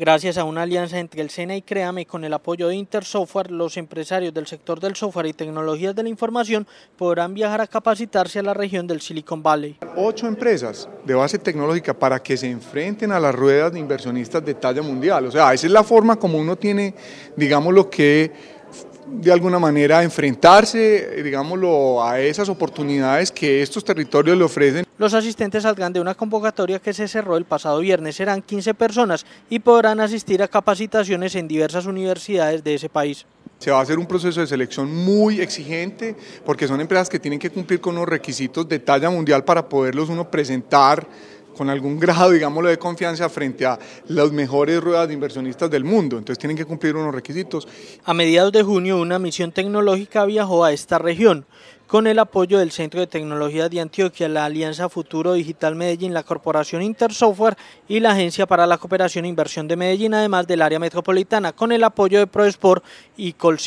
Gracias a una alianza entre el SENA y CREAME con el apoyo de Intersoftware, los empresarios del sector del software y tecnologías de la información podrán viajar a capacitarse a la región del Silicon Valley. Ocho empresas de base tecnológica para que se enfrenten a las ruedas de inversionistas de talla mundial. O sea, esa es la forma como uno tiene, digamos, lo que de alguna manera enfrentarse, digámoslo, a esas oportunidades que estos territorios le ofrecen. Los asistentes saldrán de una convocatoria que se cerró el pasado viernes, serán 15 personas y podrán asistir a capacitaciones en diversas universidades de ese país. Se va a hacer un proceso de selección muy exigente porque son empresas que tienen que cumplir con unos requisitos de talla mundial para poderlos uno presentar con algún grado, digámoslo, de confianza frente a las mejores ruedas de inversionistas del mundo. Entonces tienen que cumplir unos requisitos. A mediados de junio, una misión tecnológica viajó a esta región con el apoyo del Centro de Tecnología de Antioquia, la Alianza Futuro Digital Medellín, la Corporación Intersoftware y la Agencia para la Cooperación e Inversión de Medellín, además del área metropolitana, con el apoyo de ProSport y Colsi.